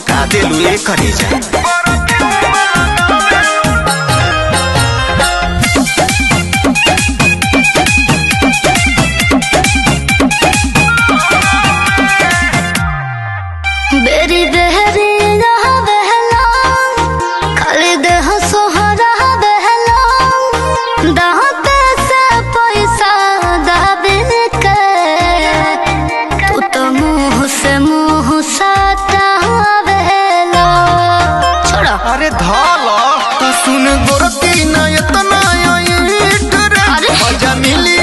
धोखा दिलू खड़ी जाए। अरे धाला तो सुन गोरती मज़ा मिली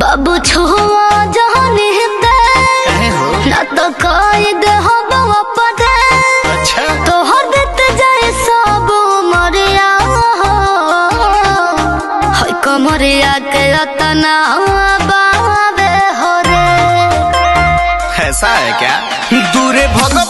বাবু ছোঁয়া জানি হিন্দে না তো কয়েদ হব আপদে তো হদেতে যায় সব মরিয়া হয় কমরিয়া কে অতনা বাবে হরে। ऐसा है क्या दूरे भगवान